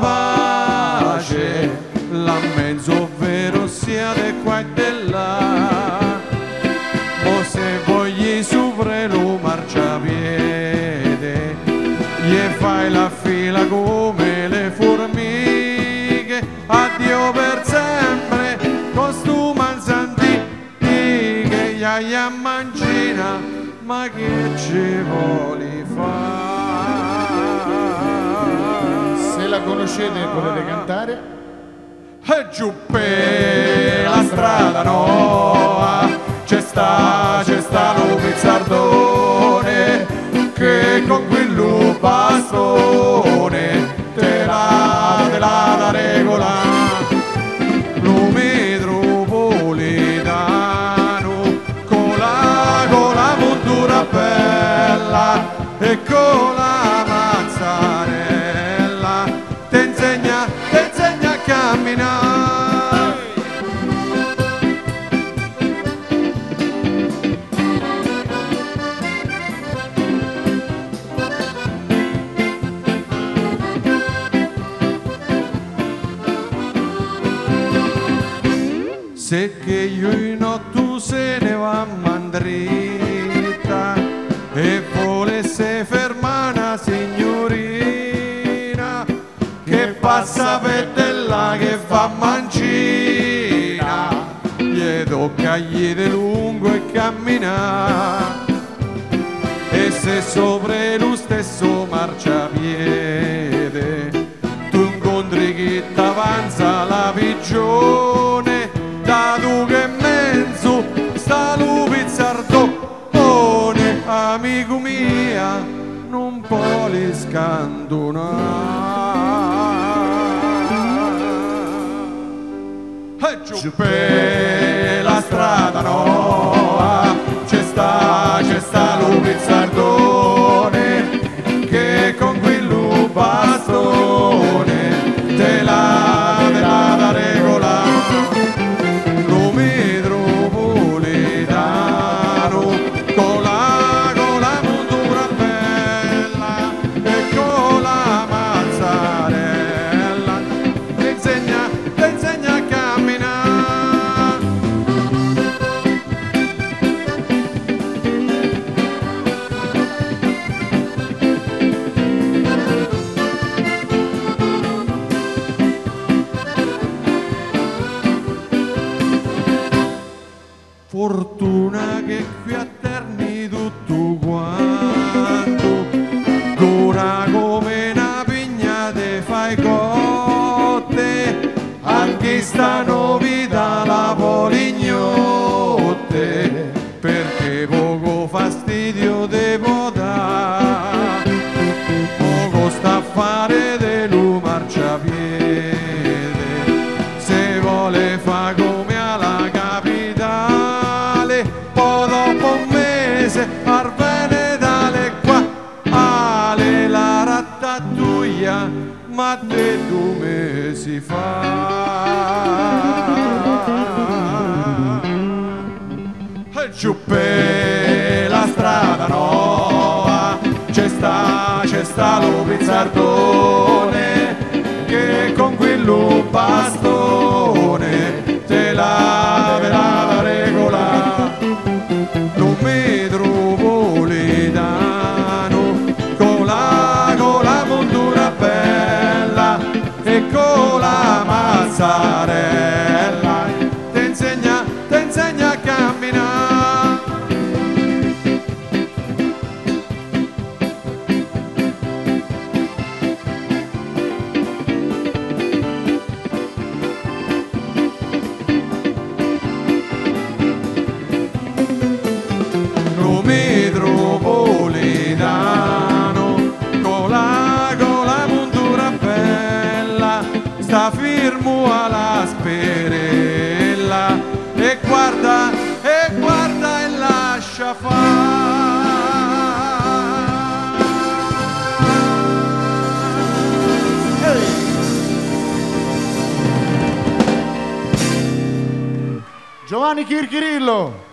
pace la mezzo vero siate qua e di là. O se vogli sopra lo marciapiede gli fai la fila come le formiche. Addio per sempre costume antiche iaia mancina ma che ci vuoli fare la conoscete potete cantare. e giù per la strada no c'è sta c'è sta lo pizzardone che con quello bastone te la te la da regola lo metropolitano con la con la bella e con la Se che io in otto se ne va a mandrita e volesse fermare una signorina che passa per là che fa mancina gli tocca di lungo e camminare e se sopra lo lo pizzardone amico mia non puoi scandonare e giù per la strada no c'è sta c'è sta lo pizzardone Che qui atterni tutto quanto. Dura come una pigna te fai cotte Anche sta novità la polignotte Perché poco fastidio devo dare. Poco sta a fare mese arvene dalle qua Ale la rattatuia ma te due mesi fa e giù per la strada no c'è sta c'è sta lo pizzardone Giovanni Chirchirillo.